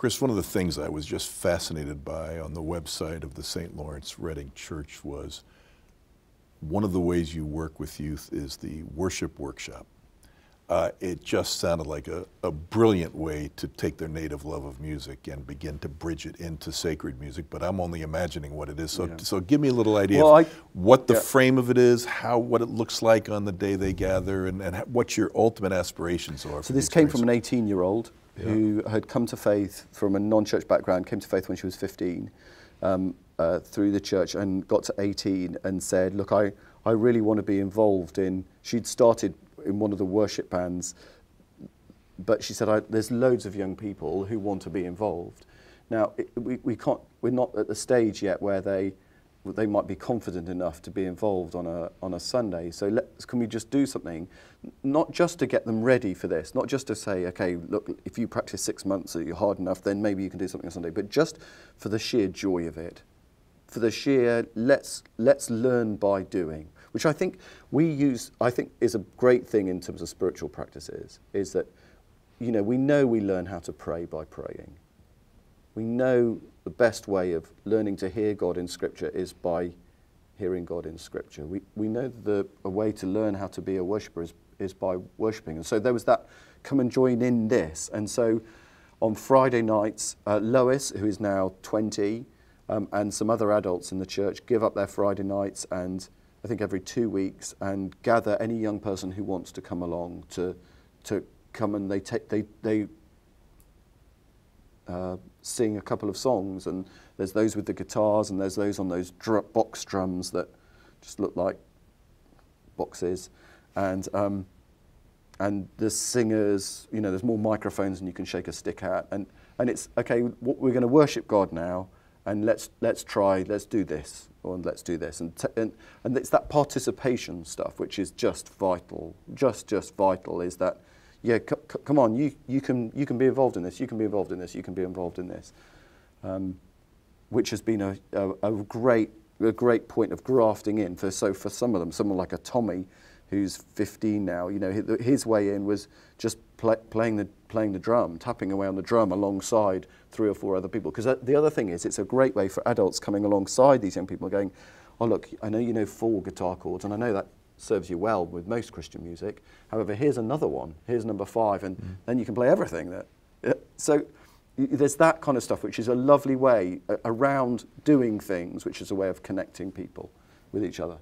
Chris, one of the things I was just fascinated by on the website of the St. Laurence Reading Church was one of the ways you work with youth is the worship workshop. Uh, it just sounded like a, a, brilliant way to take their native love of music and begin to bridge it into sacred music. But I'm only imagining what it is. So, yeah. so give me a little idea well, of I, what the yeah. frame of it is, how what it looks like on the day they gather, and, and what your ultimate aspirations are. So this came from an yeah. who had come to faith from a non-church background, came to faith when she was 15, um, uh, through the church and got to 18 and said, look, I, I really want to be involved in, she'd started in one of the worship bands, but she said, there's loads of young people who want to be involved. Now, it, we, we can't, we're not at the stage yet where they they might be confident enough to be involved on a, on a Sunday. So let's, can we just do something, not just to get them ready for this, not just to say, okay, look, if you practice six months you're hard enough, then maybe you can do something on Sunday, but just for the sheer joy of it, for the sheer let's, let's learn by doing, which I think we use, I think is a great thing in terms of spiritual practices, is that, you know, we know we learn how to pray by praying. We know the best way of learning to hear God in Scripture is by hearing God in Scripture. We, we know the a way to learn how to be a worshipper is, is by worshipping. And so there was that, come and join in this. And so on Friday nights, uh, Lois, who is now 20, um, and some other adults in the church give up their Friday nights and I think every two weeks and gather any young person who wants to come along to, to come and they, take, they, they uh, sing a couple of songs, and there's those with the guitars, and there's those on those dr box drums that just look like boxes, and um, and the singers, you know, there's more microphones than you can shake a stick at, and and it's okay. We're going to worship God now, and let's let's try, let's do this, or let's do this, and and and it's that participation stuff which is just vital, just just vital. Is that yeah, come on, you, you, can, you can be involved in this, you can be involved in this, you can be involved in this. Um, which has been a, a, a, great, a great point of grafting in. For, so for some of them, someone like a Tommy, who's 15 now, you know, his, his way in was just play, playing, the, playing the drum, tapping away on the drum alongside three or four other people. Because the other thing is, it's a great way for adults coming alongside these young people going, oh, look, I know you know four guitar chords, and I know that serves you well with most Christian music. However, here's another one. Here's number five, and mm. then you can play everything. That so there's that kind of stuff, which is a lovely way around doing things, which is a way of connecting people with each other.